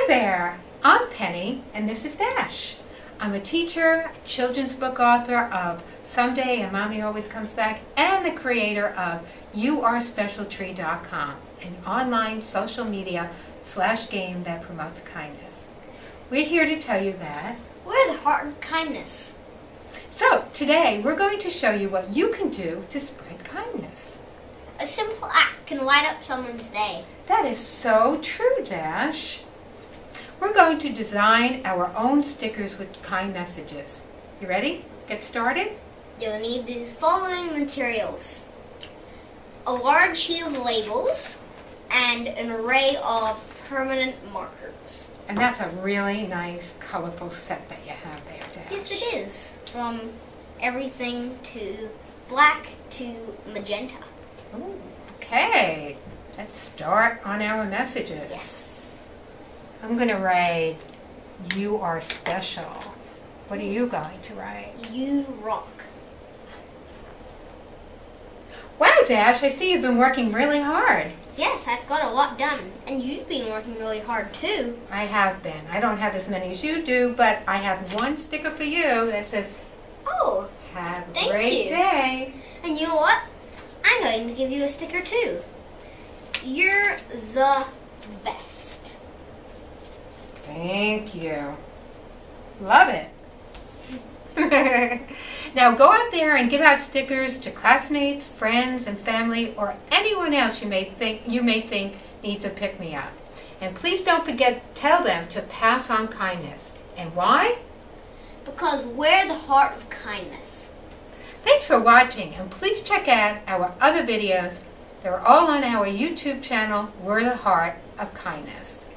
Hi there, I'm Penny and this is Dash. I'm a teacher, children's book author of Someday and Mommy Always Comes Back, and the creator of YouAreSpecialTree.com, an online social media slash game that promotes kindness. We're here to tell you that. We're the heart of kindness. So, today we're going to show you what you can do to spread kindness. A simple act can light up someone's day. That is so true, Dash. We're going to design our own stickers with kind messages. You ready? Get started? You'll need these following materials. A large sheet of labels and an array of permanent markers. And that's a really nice, colorful set that you have there, Dash. Yes, it is. From everything to black to magenta. Ooh, okay, let's start on our messages. Yes. I'm going to write, you are special. What are you going to write? You rock. Wow, Dash, I see you've been working really hard. Yes, I've got a lot done. And you've been working really hard too. I have been. I don't have as many as you do, but I have one sticker for you that says, Oh, have a Thank great you. day. and you know what? I'm going to give you a sticker too. You're the best. Thank you. Love it. now go out there and give out stickers to classmates, friends, and family, or anyone else you may think you may think needs a pick me up. And please don't forget tell them to pass on kindness. And why? Because we're the heart of kindness. Thanks for watching, and please check out our other videos. They're all on our YouTube channel, We're the Heart of Kindness.